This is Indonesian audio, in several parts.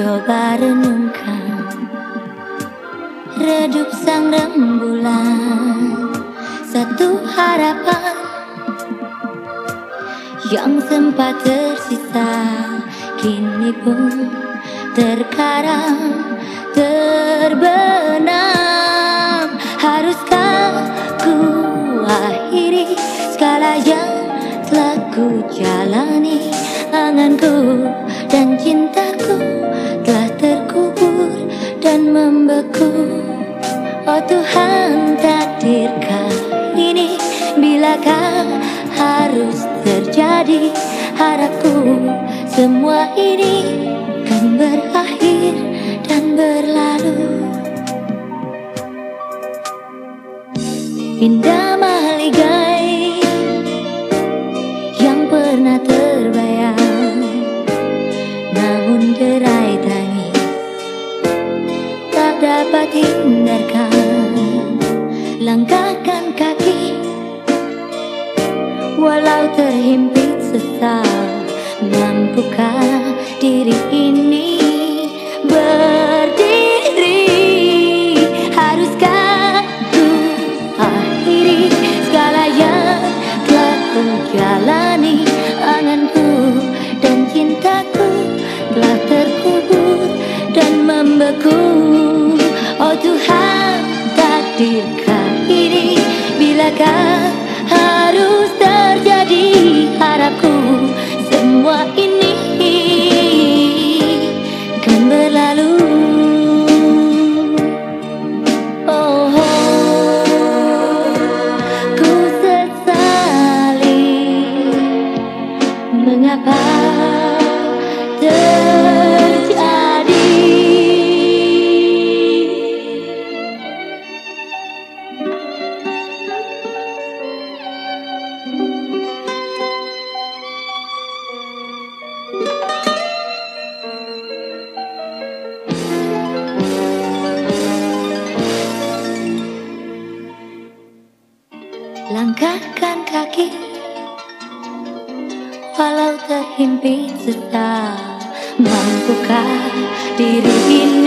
Coba renungkan. Redup sang rembulan Satu harapan. Yang sempat tersisa Kini pun terkarang Terbenam. Haruskah ku akhiri Segala yang telah ku jalani? Anganku dan cintaku membeku. Oh Tuhan takdirkah ini. Bilakah harus terjadi? Harapku semua ini kan berakhir dan berlalu. Indah Langkahkan kaki. Walau terhimpit sesal Mampukah diri ini Bilakah terhimpit serta Mampukah diri ini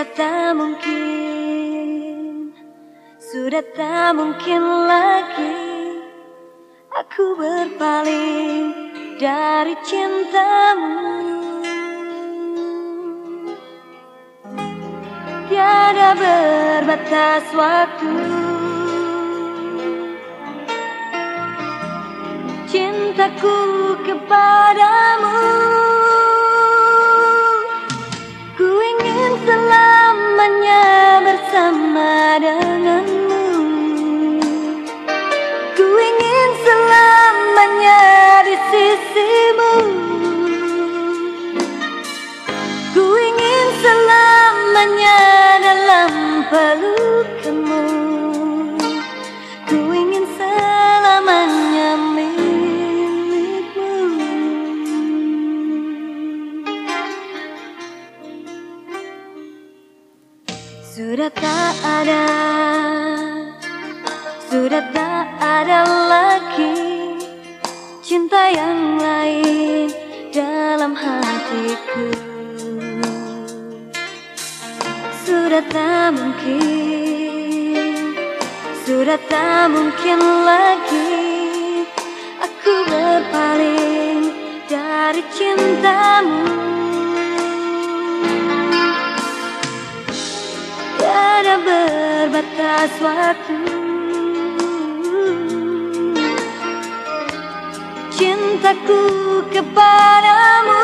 Sudah tak mungkin Sudah tak mungkin lagi Aku berpaling dari cintamu. Tiada berbatas waktu. Cintaku kepadamu denganmu Ku ingin selamanya di sisimu. Ku ingin selamanya dalam pelukanmu Sudah tak ada Sudah tak ada lagi Cinta yang lain dalam hatiku. Sudah tak mungkin Sudah tak mungkin lagi Aku berpaling dari cintamu berbatas waktu. Cintaku kepadamu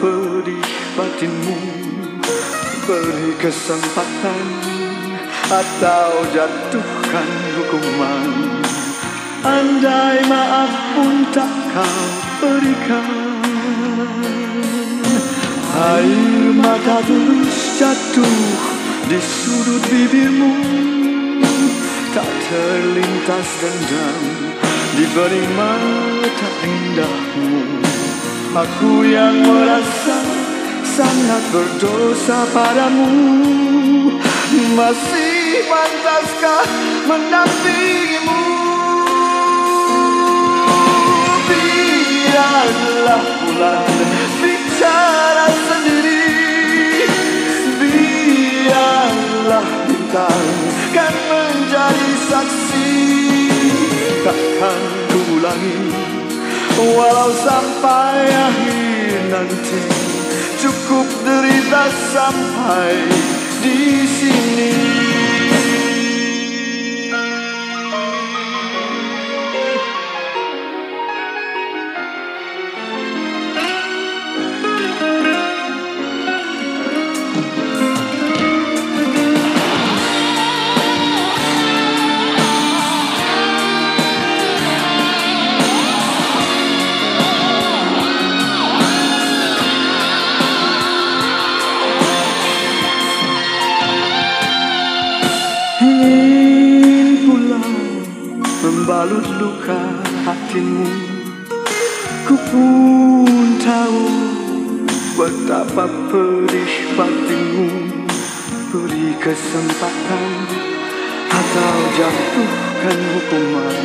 beri batinmu Beri kesempatan Atau jatuhkan hukuman. Andai maaf pun tak kau berikan. Air mata terus jatuh Di sudut bibirmu. Tak terlintas dendam Diberi mata indahmu. Aku yang merasa sangat berdosa padamu. Masih pantaskah mendampingimu Biarlah bulan bicara sendiri. Biarlah bintang kan menjadi saksi. Takkan ku ulangi Walau sampai akhir nanti Cukup derita sampai di sini kesempatan atau jatuhkan hukuman.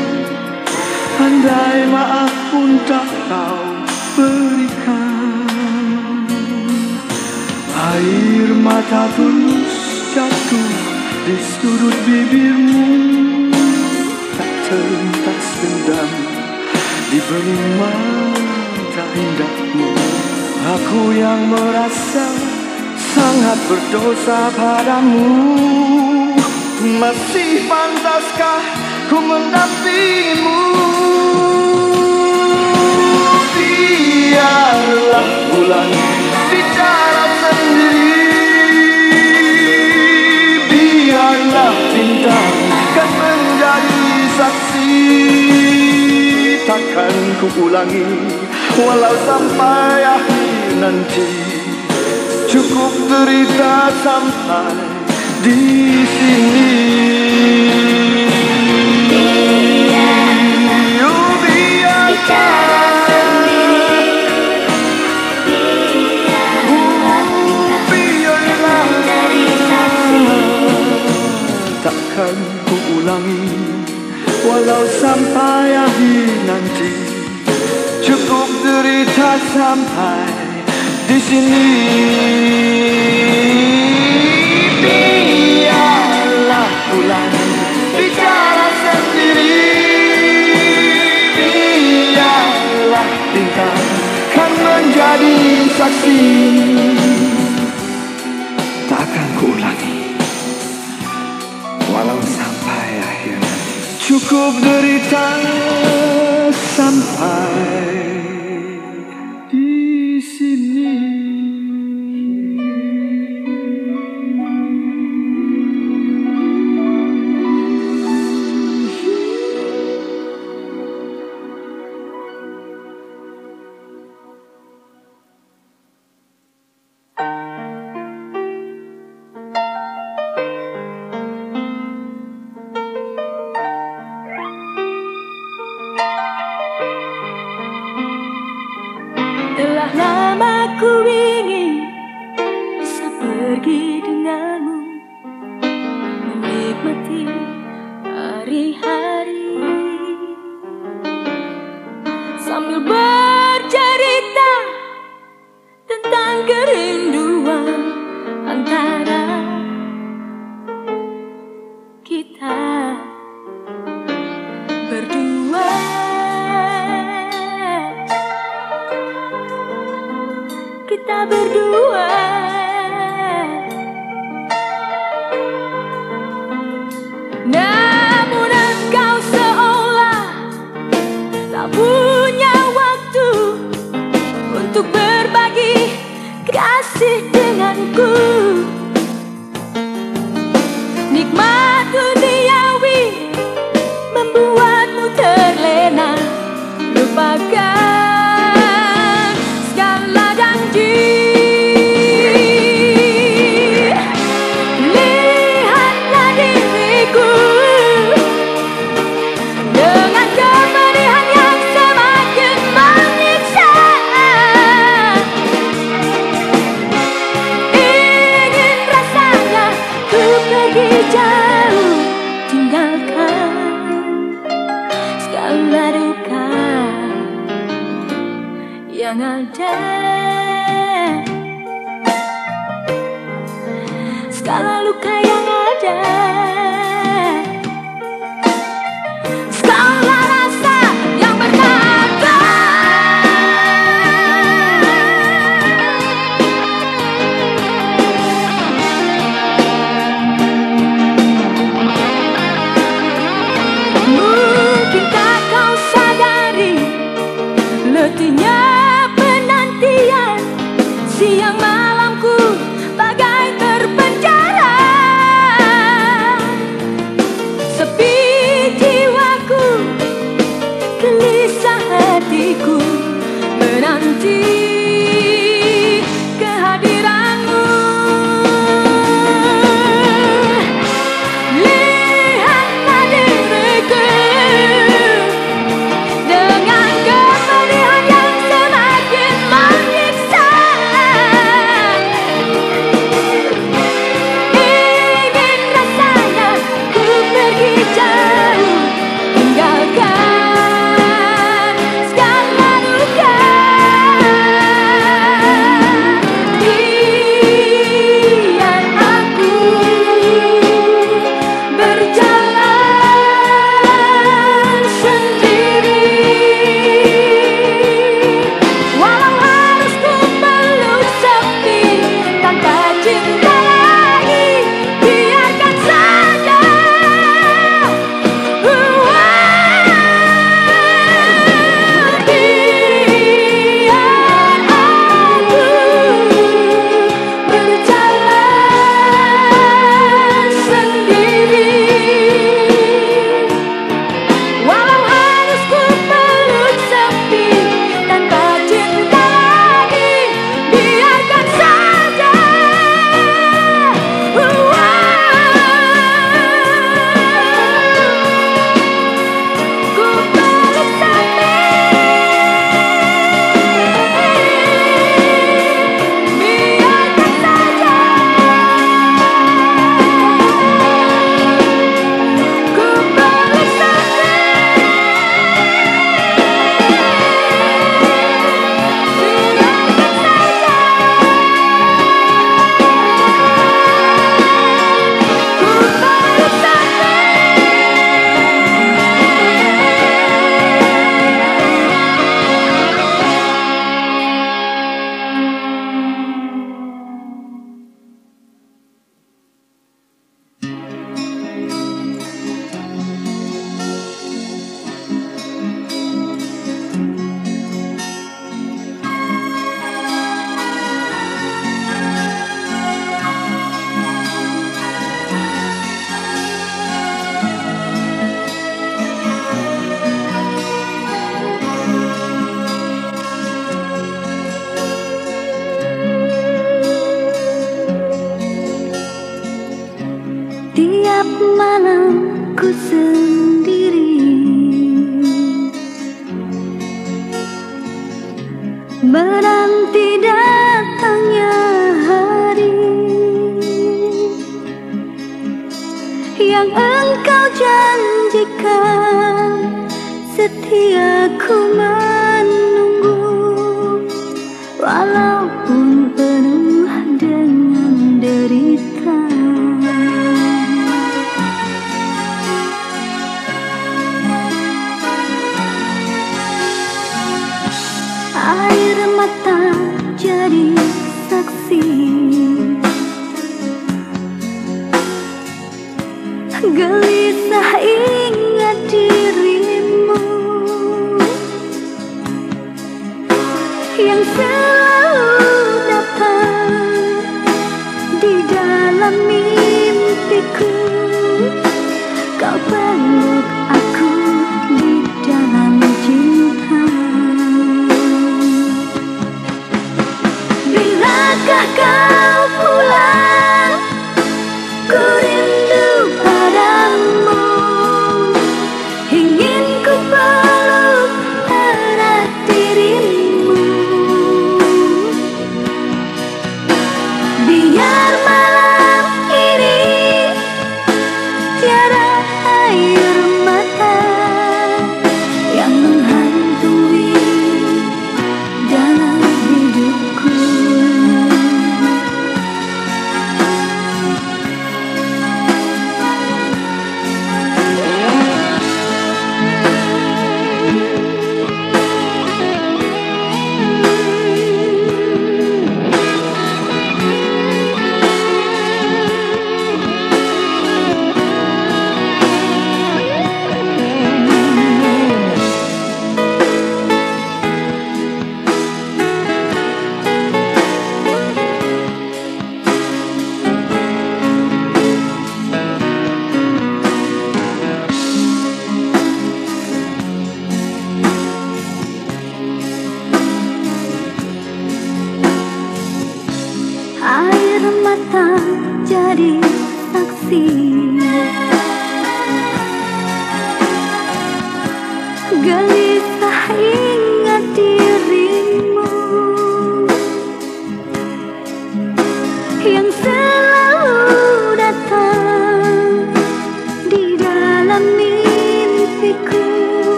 Andai maaf pun tak kau berikan. Air mata tulus jatuh di sudut bibirmu. Tak terlintas dendam Diberi mata indahmu. Aku yang merasa sangat berdosa padamu. Masih pantaskah ku mendampingimu Biarlah bulan bicara sendiri. Biarlah bintang kan menjadi saksi. Takkan ku ulangi walau sampai akhir nanti Cukup derita sampai di sini. Biarlah Takkan ku ulangi Walau sampai akhir nanti. Cukup derita sampai sini. Biarlah bulan bicara sendiri. Biarlah bintang kan menjadi saksi. Takkan ku ulangi Walau sampai akhir nanti Cukup derita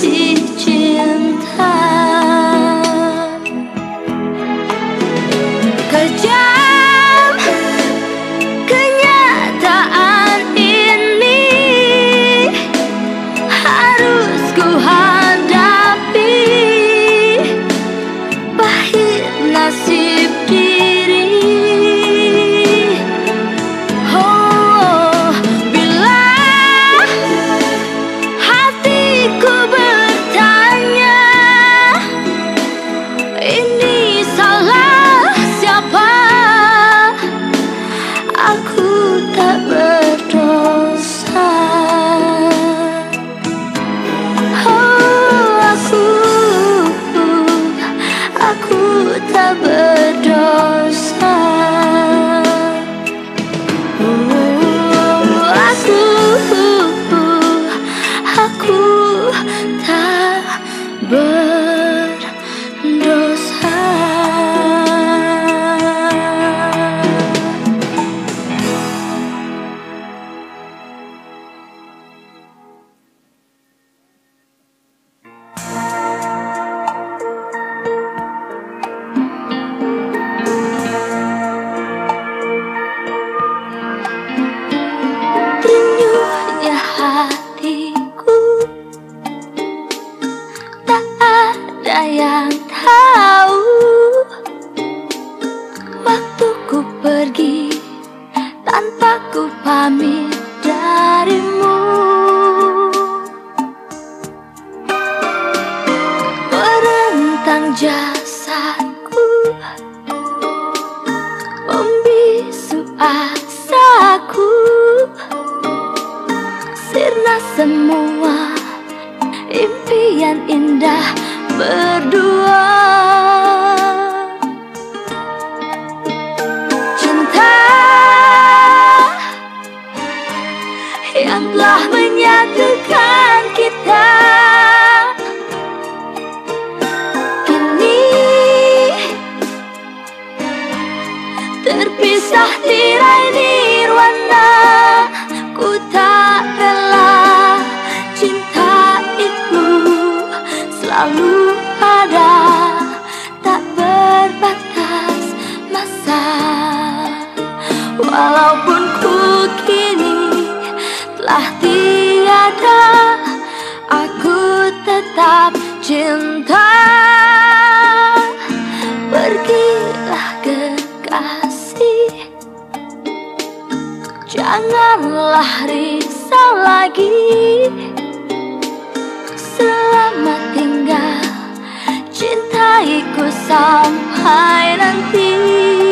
teaching. Walaupun ku kini telah tiada Aku tetap cinta. Pergilah kekasih. Janganlah risau lagi. Selamat tinggal. Cintaiku sampai nanti.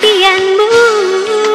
Peduli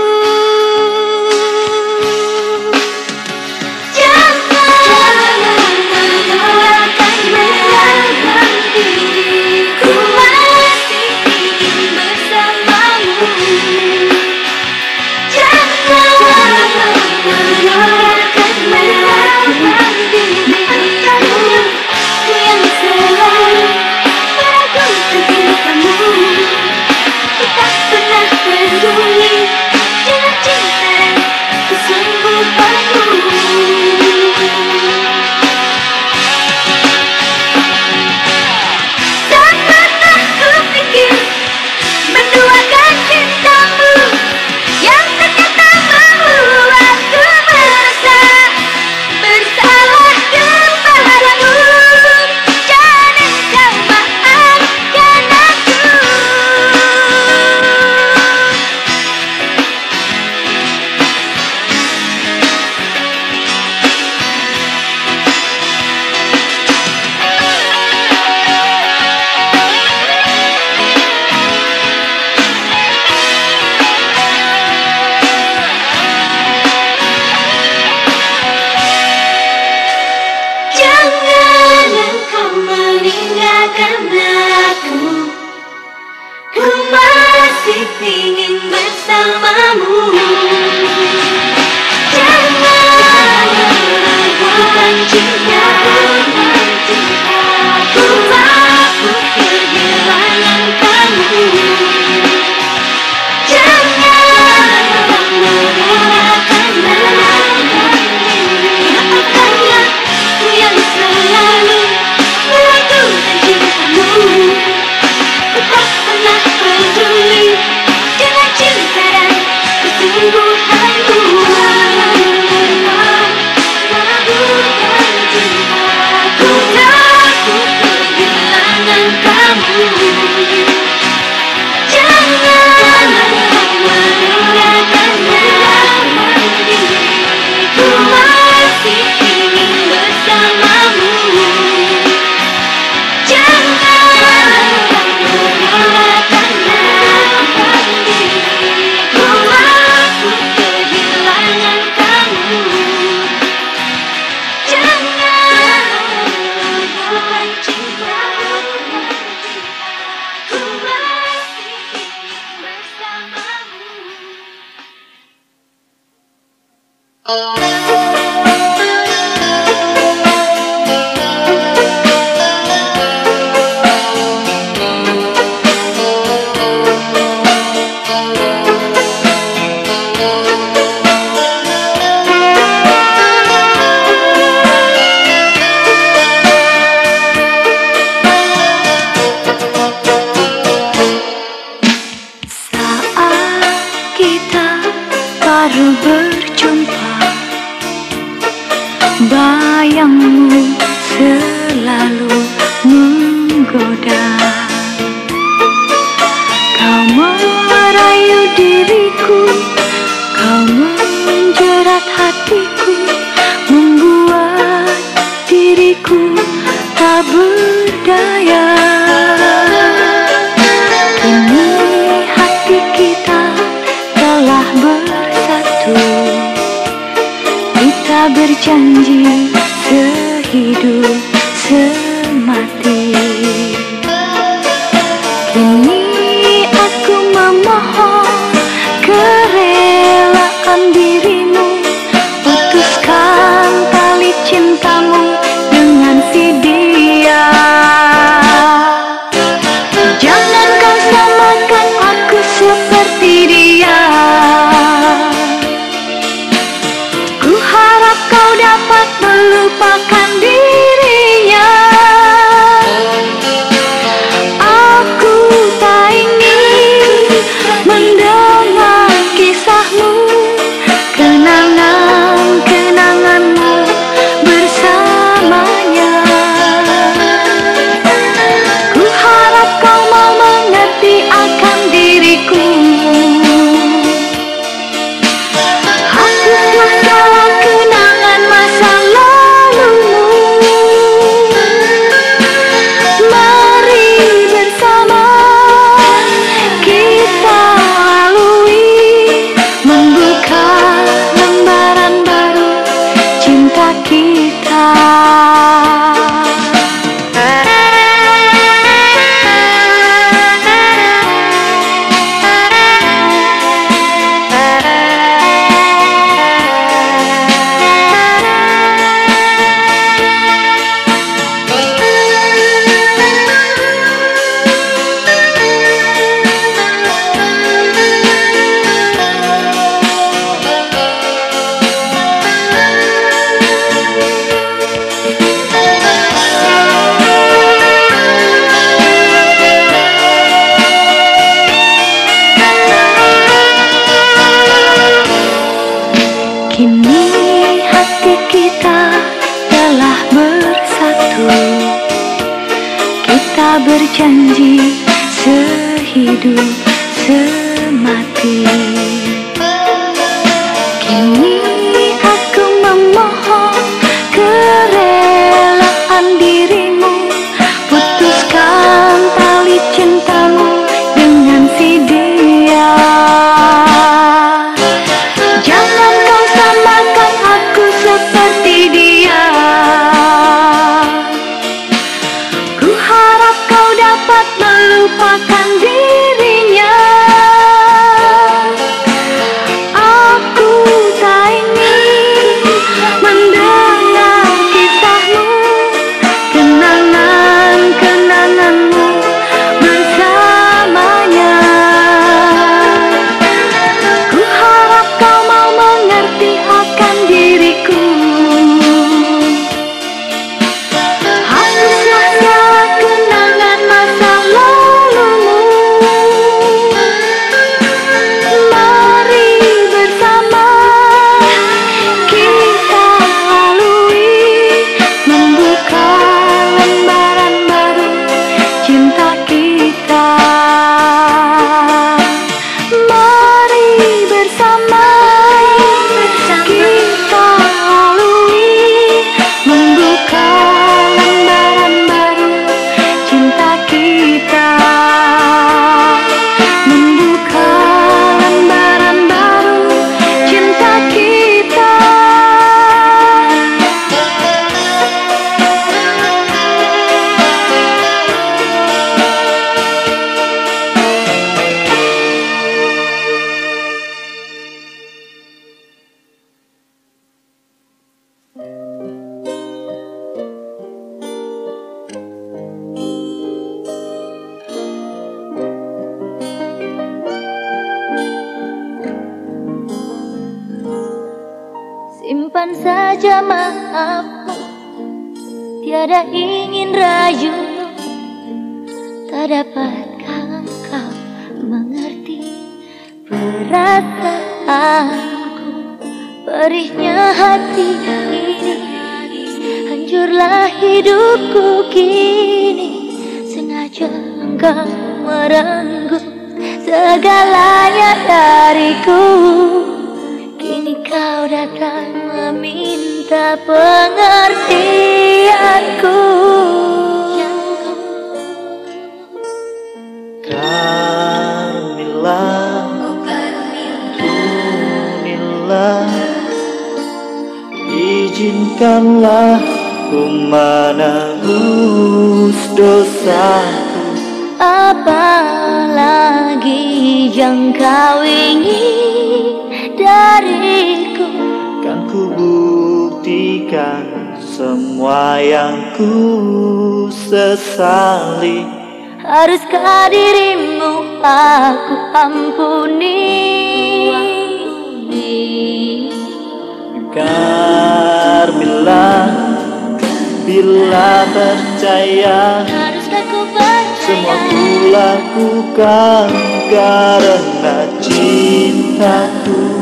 Oh. Saja maaf Tiada ingin rayu. Tak dapatkah kau mengerti Perasaanku? Perihnya hati ini Hancurlah hidupku kini. Sengaja engkau merenggut Segalanya dariku. Kini kau datang meminta pengertianku. Carmilla Carmilla Izinkanlah ku menebus dosaku. Apalagi yang kau ingin dariku Kan ku buktikan semua yang ku sesali. Haruskah dirimu aku ampuni? Carmilla Bila percaya Haruskah ku Semua percaya ku lakukan karena cintaku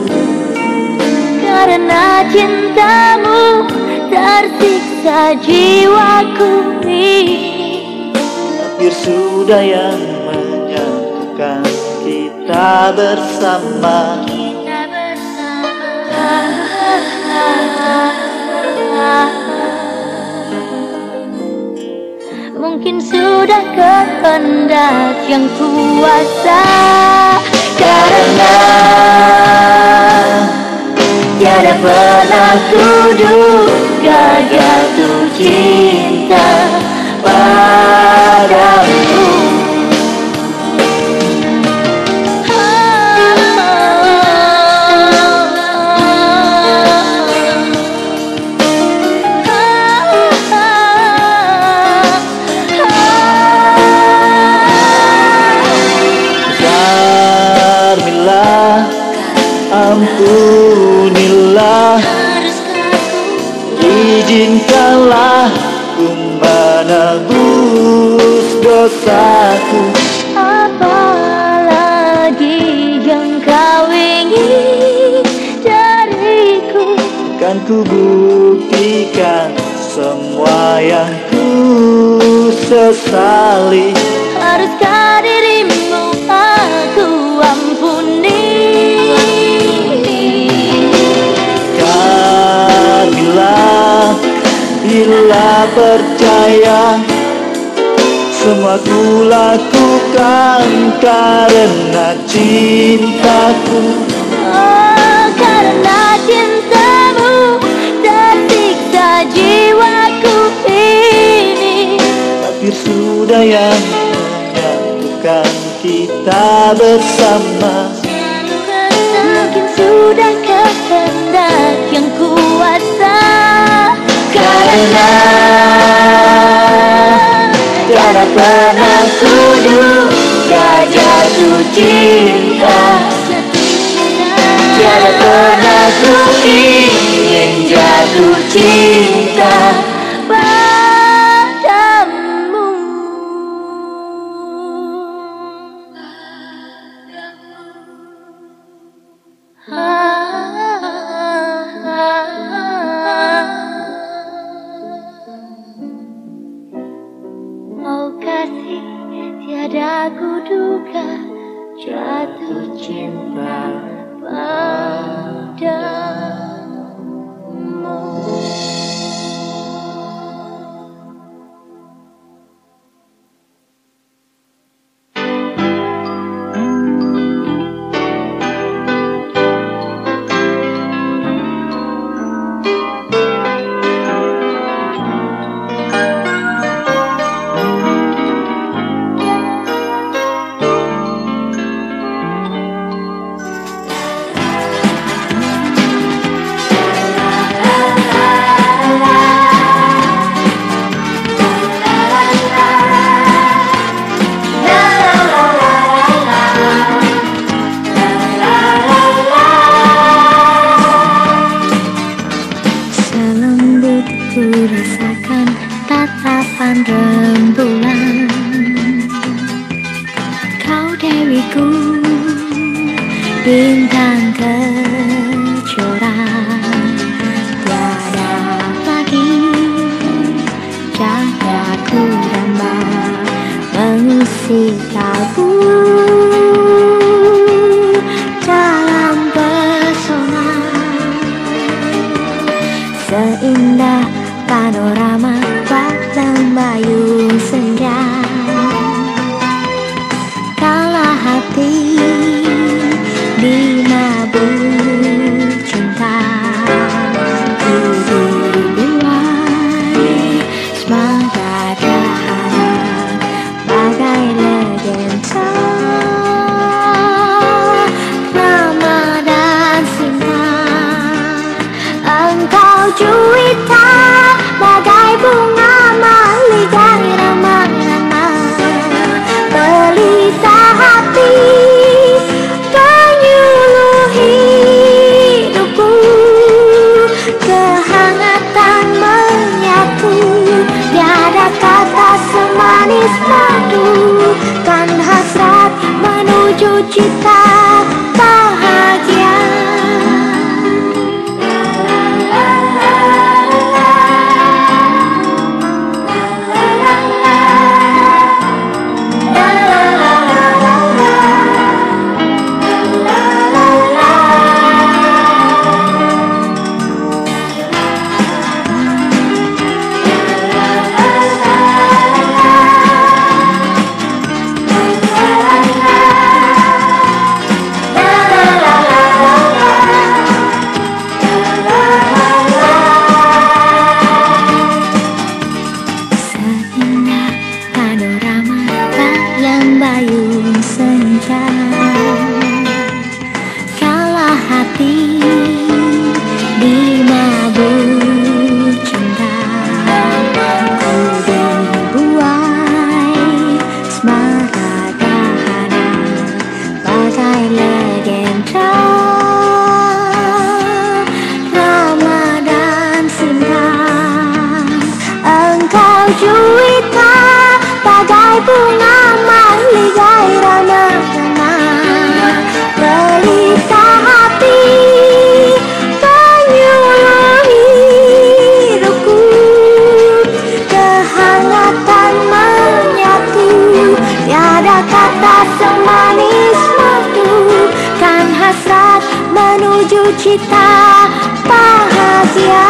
Karena cintamu tersiksa jiwaku ini. Takdir sudah yang menyatukan kita bersama. Kita bersama. Mungkin sudah kehendak yang kuasa. Karena Tiada pernah ku duga jatuh cinta padamu. Carmilla Ampunilah Izinkanlah ku menebus dosaku. Apalagi yang kau ingin dariku? Kan ku buktikan semua yang ku sesali. Haruskah dirimu? Aku ampuni Bila percaya Semua ku lakukan karena cintaku. Oh, karena cintamu tersiksa jiwaku ini. Takdir sudah yang menyatukan kita bersama. Mungkin sudah kehendak yang kuasa Karena Tiada pernah ku duga jatuh cinta Tiada pernah ku ingin jatuh cinta kata semanis madu Kan hasrat menuju cita bahagia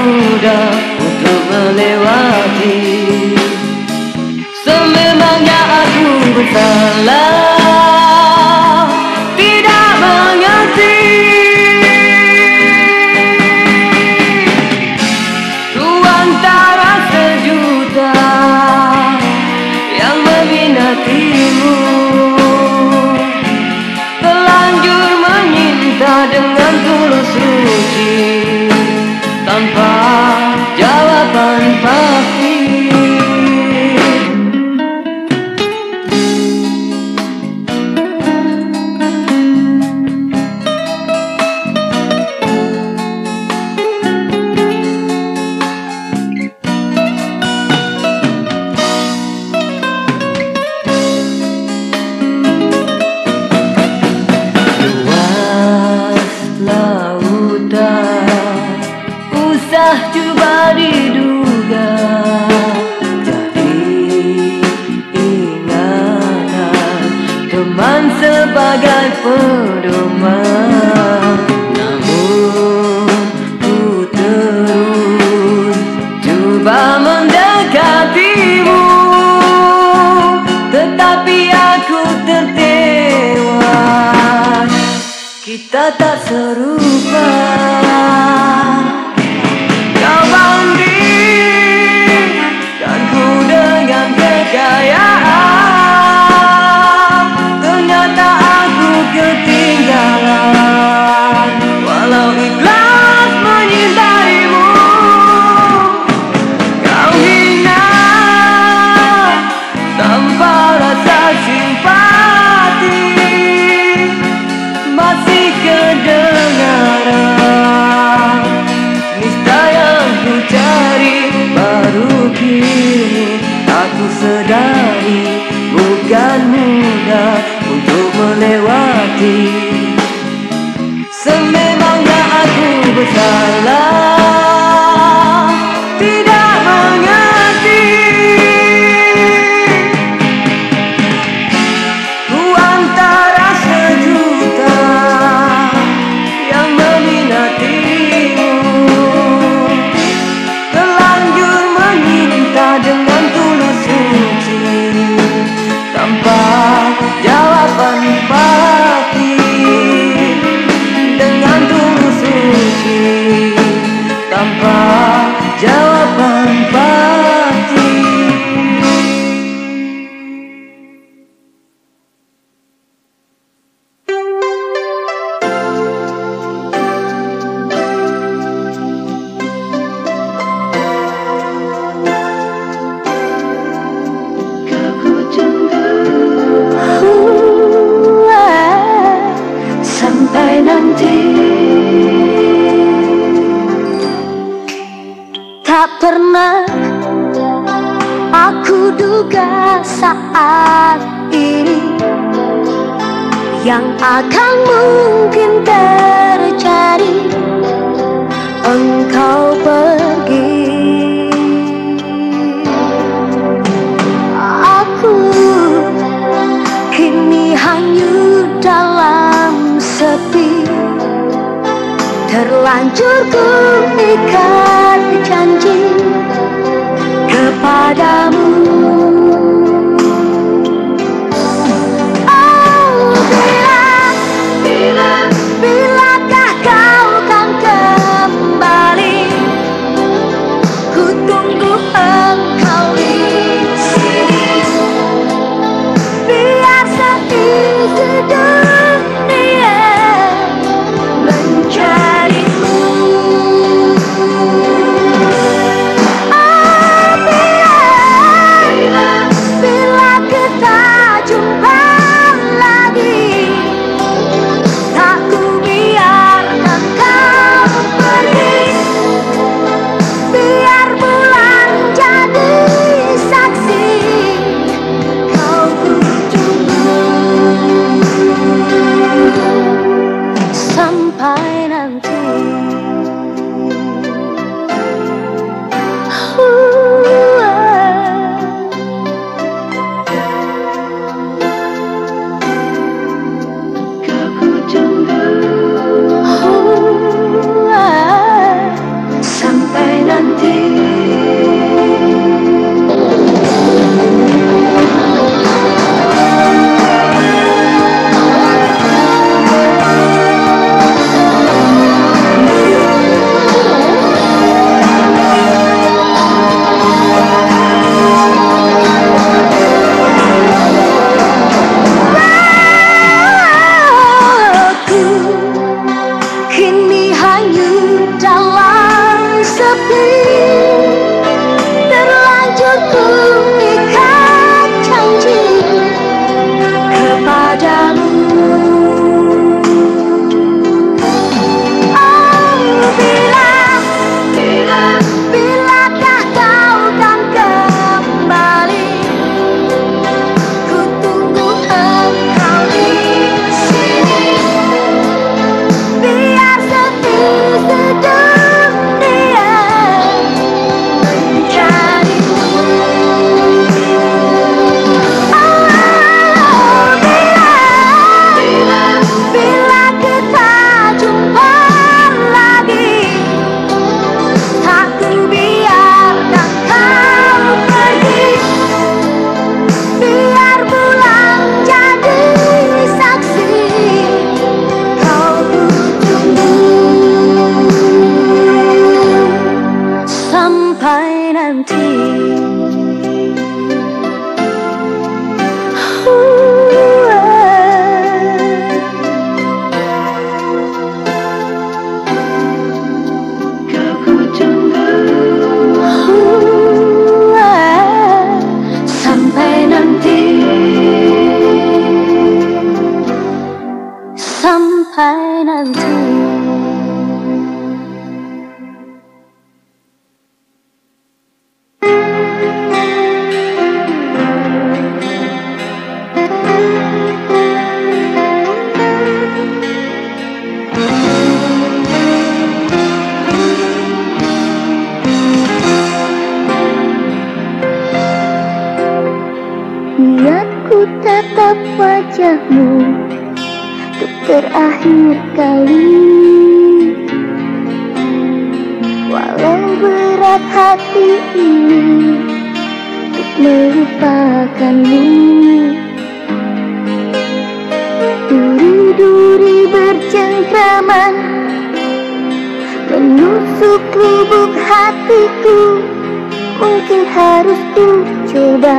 mudah untuk melewati. Sememangnya aku bersalah harus coba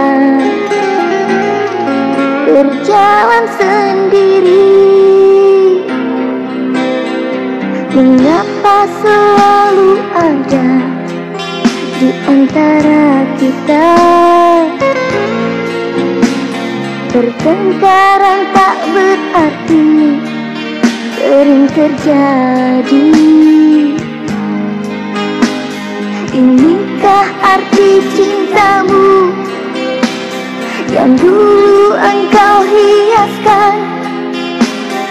Berjalan sendiri. Mengapa selalu ada Di antara kita? Pertengkaran tak berarti Sering terjadi. Inikah arti cintamu? Yang dulu engkau hiaskan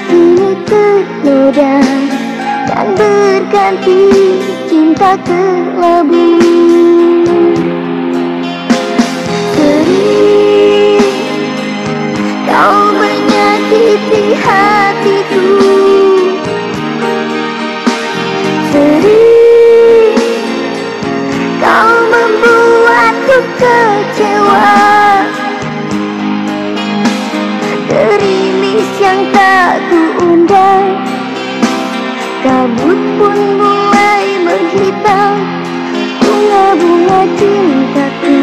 Kini ternoda Dan berganti cinta kelabu Sering kau menyakiti hatiku. kecewa. Gerimis yang tak kuundang Kabut pun mulai menghitam. Bunga-bunga cintaku.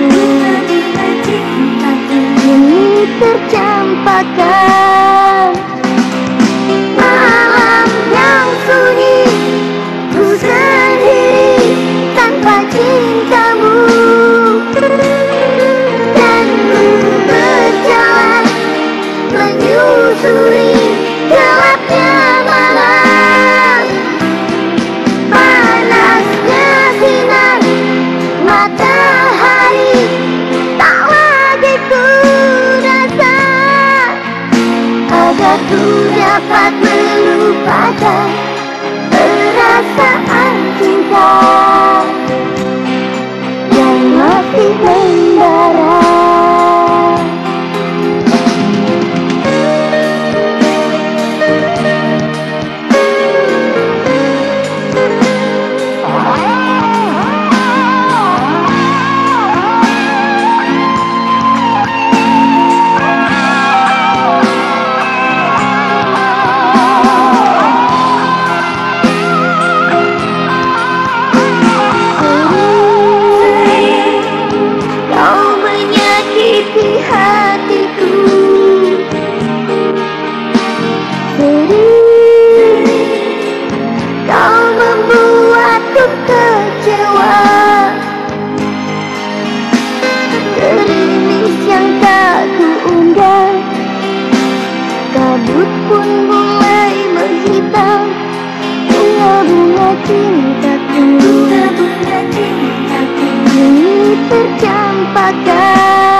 Ini tercampakkan. Malam yang sunyi Ku sendiri tanpa cintamu. dan berjalan menyusuri kecewa. Gerimis yang tak kuunggah. Kabut pun mulai menghitam. Bunga-bunga cintaku Bunga-bunga cintaku Ini tercampakkan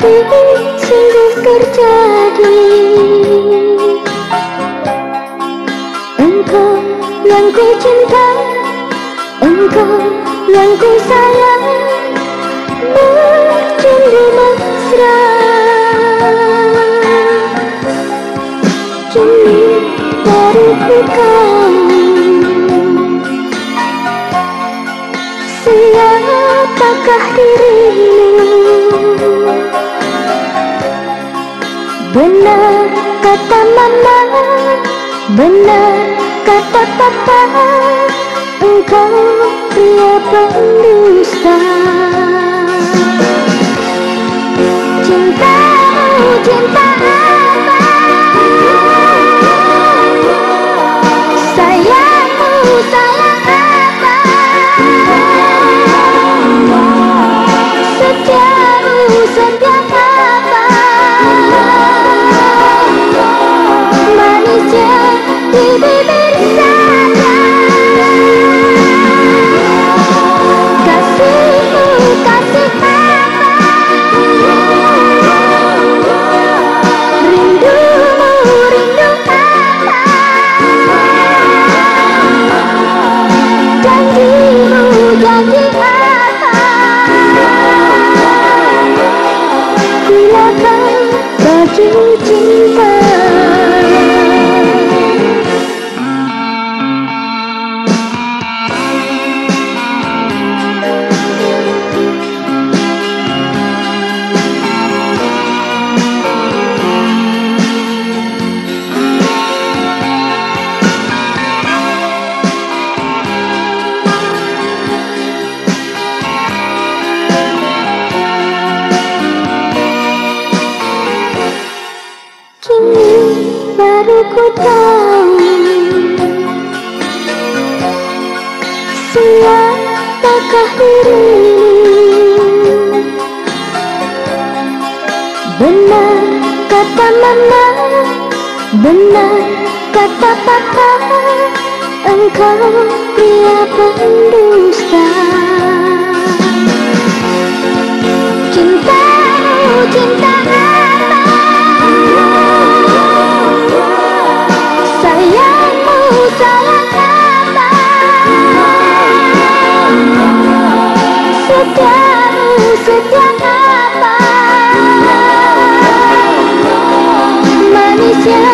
Tapi sungguh terjadi. Engkau yang ku cinta Engkau yang ku sayang Bercanda mesra. Baru ku tahu Siapakah dirimu Benar kata mama? Benar kata papa? Engkau pria pendusta. Cintamu cinta Benar kata papa Engkau pria pendusta. Cintamu cinta apa? Sayangmu sayang apa? Setiamu setiap apa? Manisnya